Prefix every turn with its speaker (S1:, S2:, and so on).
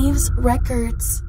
S1: Waves Records.